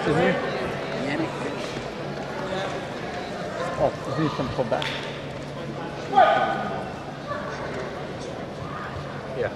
What's his name? Oh, isn't he from Quebec? Yeah.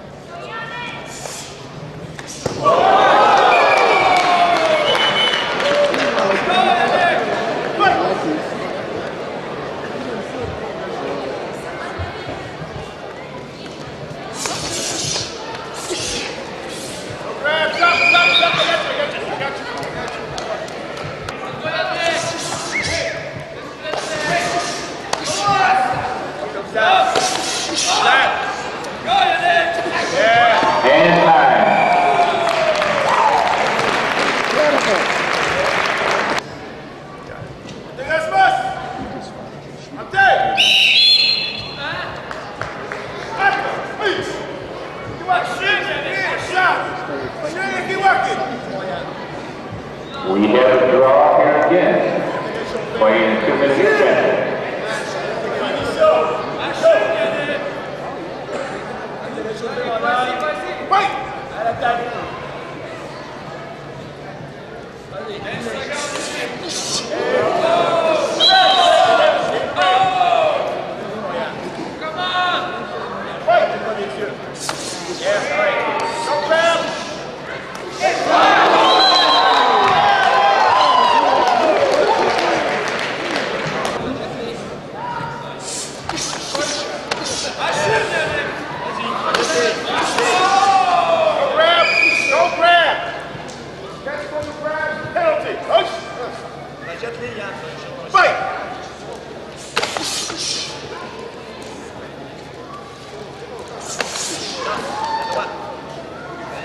We have a draw here again. Playing two minutes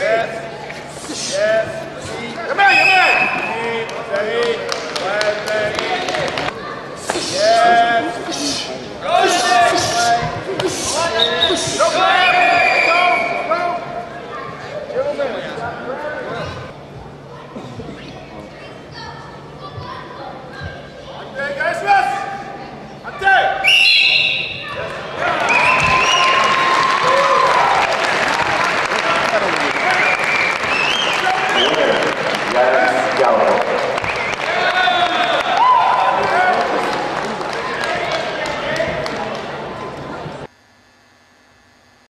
Yes. Yes. Come on, come on. Three, three, one, three.